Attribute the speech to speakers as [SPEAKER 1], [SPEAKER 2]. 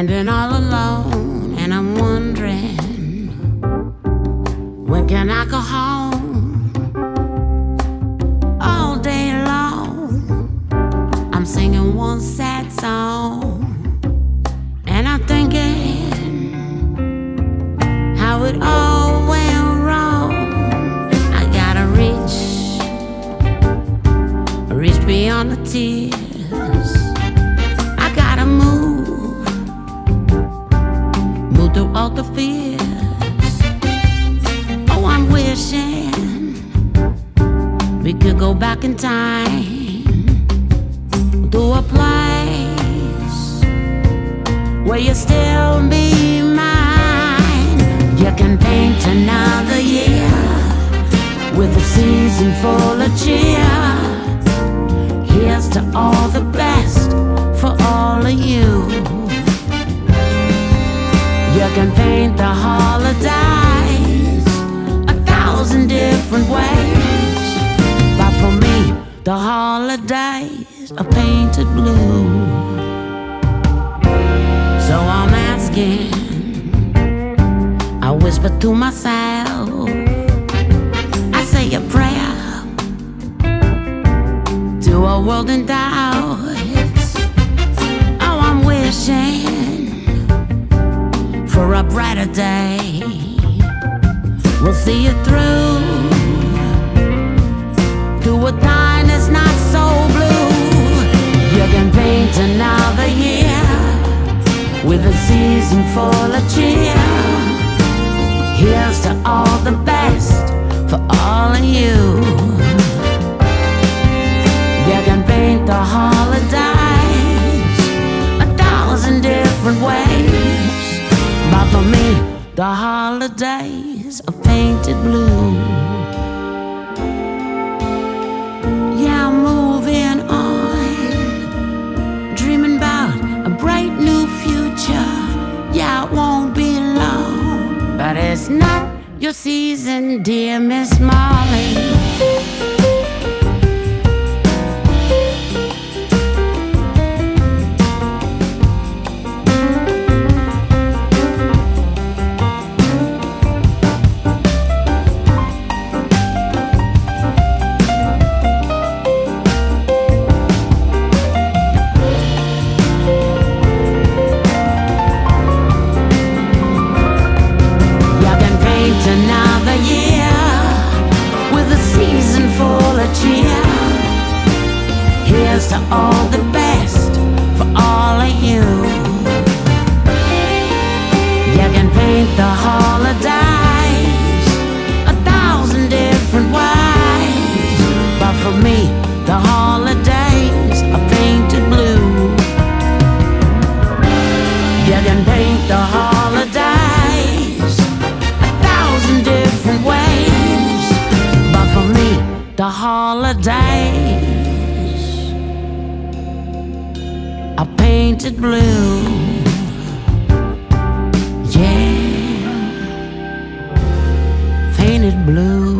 [SPEAKER 1] standing all alone, and I'm wondering when can I go home? All day long, I'm singing one sad song, and I'm thinking how it all go back in time to a place where you still be mine. You can paint another year with a season full of cheer. Here's to all the best for all of you. You can paint the holidays a thousand different ways. The holidays are painted blue. So I'm asking, I whisper to myself, I say a prayer to a world in doubt. Oh, I'm wishing for a brighter day. We'll see it with a season full of cheer. Here's to all the best for all of you. You can paint the holidays a thousand different ways. But for me, the holidays are painted blue. It's not your season, dear Miss Molly. To all the best for all of you. You can paint the holidays are painted blue. Yeah, painted blue.